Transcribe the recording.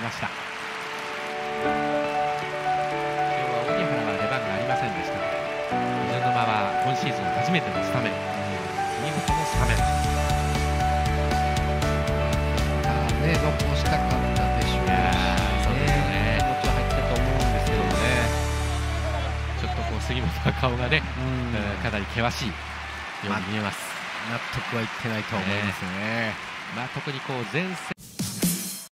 きました。今日は荻原は出番がありませんでした。水沼は今シーズン初めてのスタメン。見事のスタメン。ああね残したかったでしょうね。やーそうですね。気持ちは入ったと思うんですけどね。ちょっとこう杉本は顔がね、うん。かなり険しいように見えます、ま納得はいってないと思いますね。まあ、特にこう前線